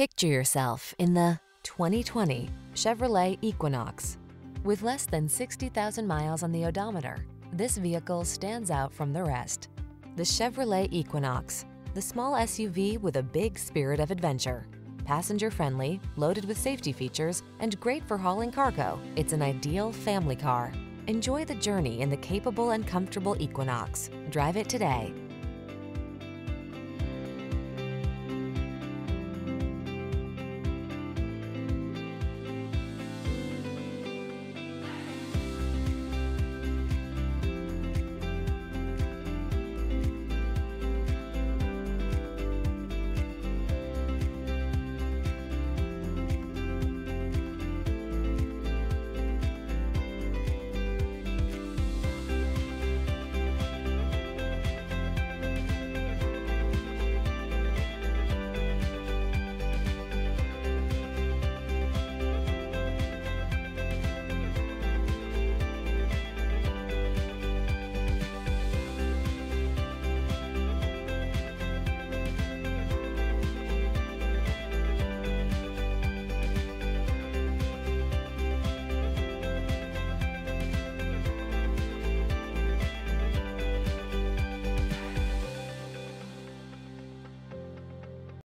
Picture yourself in the 2020 Chevrolet Equinox. With less than 60,000 miles on the odometer, this vehicle stands out from the rest. The Chevrolet Equinox, the small SUV with a big spirit of adventure. Passenger-friendly, loaded with safety features, and great for hauling cargo, it's an ideal family car. Enjoy the journey in the capable and comfortable Equinox. Drive it today.